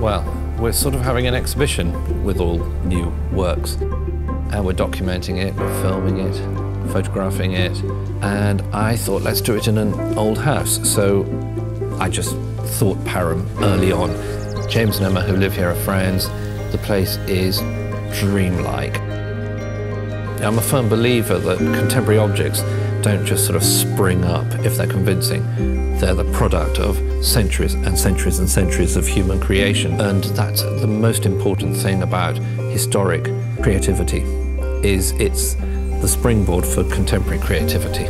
we're sort of having an exhibition with all new works. And we're documenting it, we're filming it, photographing it. And I thought, let's do it in an old house. So I just thought Parham early on. James and Emma, who live here, are friends. The place is dreamlike. I'm a firm believer that contemporary objects don't just sort of spring up if they're convincing. They're the product of centuries and centuries and centuries of human creation. And that's the most important thing about historic creativity is it's the springboard for contemporary creativity.